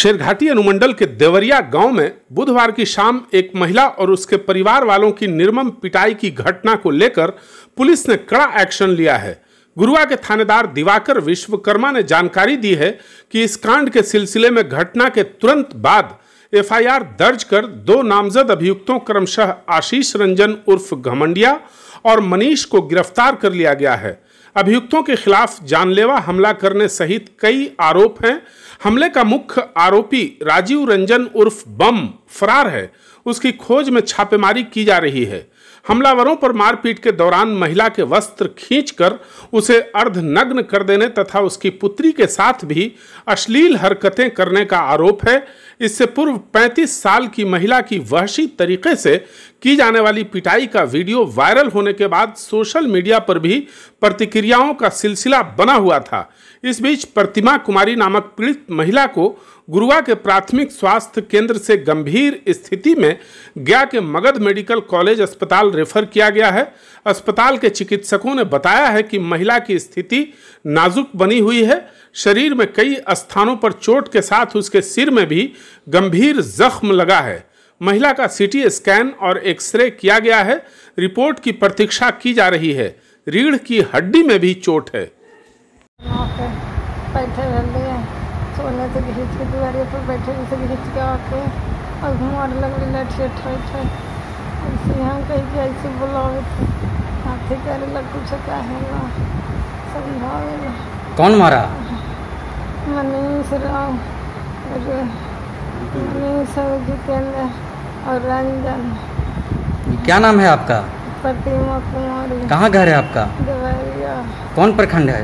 शेरघाटी अनुमंडल के देवरिया गाँव में बुधवार की शाम एक महिला और उसके परिवार वालों की निर्मम पिटाई की घटना को लेकर पुलिस ने कड़ा एक्शन लिया है। गुरुआ के थानेदार दिवाकर विश्वकर्मा ने जानकारी दी है कि इस कांड के सिलसिले में घटना के तुरंत बाद एफआईआर दर्ज कर दो नामजद अभियुक्तों, क्रमशः आशीष रंजन उर्फ़ घमंडिया और मनीष को गिरफ़्तार कर लिया गया है। अभियुक्तों के खिलाफ जानलेवा हमला करने सहित कई आरोप हैं। हमले का मुख्य आरोपी राजीव रंजन उर्फ़ बम फरार है। उसकी खोज में छापेमारी की जा रही है। हमलावरों पर मारपीट के दौरान महिला के वस्त्र खींचकर उसे अर्धनग्न कर देने तथा उसकी पुत्री के साथ भी अश्लील हरकतें करने का आरोप है। इससे पूर्व 35 साल की महिला की वहशी तरीके से की जाने वाली पिटाई का वीडियो वायरल होने के बाद सोशल मीडिया पर भी प्रतिक्रियाओं का सिलसिला बना हुआ था। इस बीच प्रतिमा कुमारी नामक पीड़ित महिला को गुरुआ के प्राथमिक स्वास्थ्य केंद्र से गंभीर स्थिति में गया के मगध मेडिकल कॉलेज अस्पताल रेफर किया गया है। अस्पताल के चिकित्सकों ने बताया है कि महिला की स्थिति नाजुक बनी हुई है। शरीर में कई स्थानों पर चोट के साथ उसके सिर में भी गंभीर जख्म लगा है। महिला का सीटी स्कैन और एक्सरे किया गया है। रिपोर्ट की प्रतीक्षा की जा रही है। रीढ़ की हड्डी में भी चोट है। सोने से खींच के दुआरे पर बैठे से खींच के आके और घुमाने लगले लठे ठे ऐसे हम कहीं के ऐसे बुलावे थे। हाथी करे लग कुछ कहे ला समझावे ला कौन मारा? मनीष राव और मनीष और जितेंद्र और रंजन। क्या नाम है आपका? प्रतिमा कुमारी। कहाँ घर है आपका? देवरिया। कौन प्रखंड है?